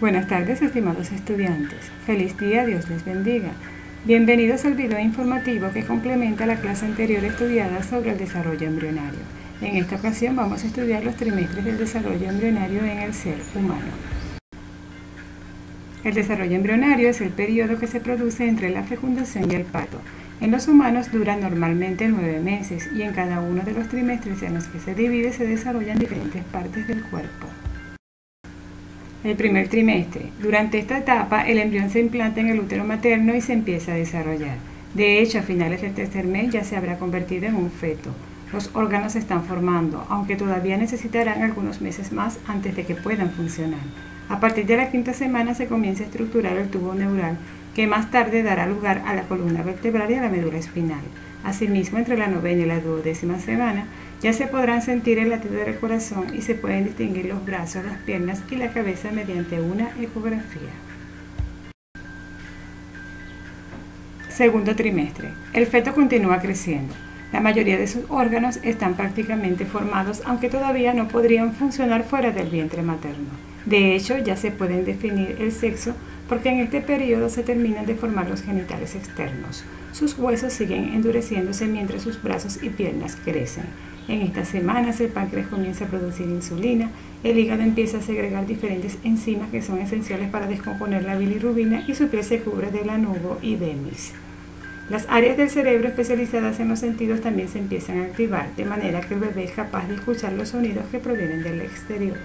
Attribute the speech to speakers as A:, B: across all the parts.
A: Buenas tardes, estimados estudiantes. Feliz día, Dios les bendiga. Bienvenidos al video informativo que complementa la clase anterior estudiada sobre el desarrollo embrionario. En esta ocasión vamos a estudiar los trimestres del desarrollo embrionario en el ser humano. El desarrollo embrionario es el periodo que se produce entre la fecundación y el parto. En los humanos dura normalmente nueve meses y en cada uno de los trimestres en los que se divide se desarrollan diferentes partes del cuerpo. El primer trimestre. Durante esta etapa, el embrión se implanta en el útero materno y se empieza a desarrollar. De hecho, a finales del tercer mes ya se habrá convertido en un feto. Los órganos se están formando, aunque todavía necesitarán algunos meses más antes de que puedan funcionar. A partir de la quinta semana se comienza a estructurar el tubo neural, que más tarde dará lugar a la columna vertebral y a la médula espinal. Asimismo, entre la novena y la duodécima semana, ya se podrán sentir el latido del corazón y se pueden distinguir los brazos, las piernas y la cabeza mediante una ecografía. Segundo trimestre. El feto continúa creciendo. La mayoría de sus órganos están prácticamente formados, aunque todavía no podrían funcionar fuera del vientre materno. De hecho, ya se pueden definir el sexo porque en este periodo se terminan de formar los genitales externos. Sus huesos siguen endureciéndose mientras sus brazos y piernas crecen. En estas semanas el páncreas comienza a producir insulina, el hígado empieza a segregar diferentes enzimas que son esenciales para descomponer la bilirrubina y su piel se cubre de lanugo y demis. Las áreas del cerebro especializadas en los sentidos también se empiezan a activar, de manera que el bebé es capaz de escuchar los sonidos que provienen del exterior.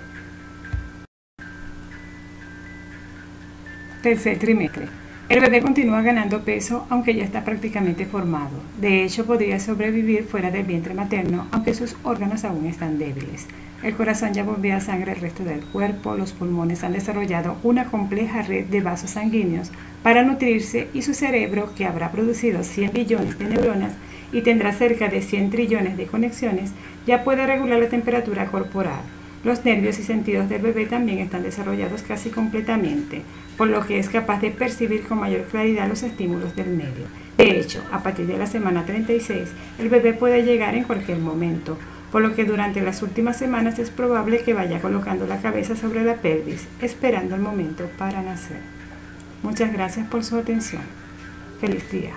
A: Tercer trimestre. El bebé continúa ganando peso aunque ya está prácticamente formado. De hecho, podría sobrevivir fuera del vientre materno aunque sus órganos aún están débiles. El corazón ya bombea sangre al resto del cuerpo, los pulmones han desarrollado una compleja red de vasos sanguíneos para nutrirse y su cerebro, que habrá producido 100 billones de neuronas y tendrá cerca de 100 trillones de conexiones, ya puede regular la temperatura corporal. Los nervios y sentidos del bebé también están desarrollados casi completamente, por lo que es capaz de percibir con mayor claridad los estímulos del medio. De hecho, a partir de la semana 36, el bebé puede llegar en cualquier momento, por lo que durante las últimas semanas es probable que vaya colocando la cabeza sobre la pelvis, esperando el momento para nacer. Muchas gracias por su atención. Feliz día.